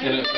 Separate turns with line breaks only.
Get it.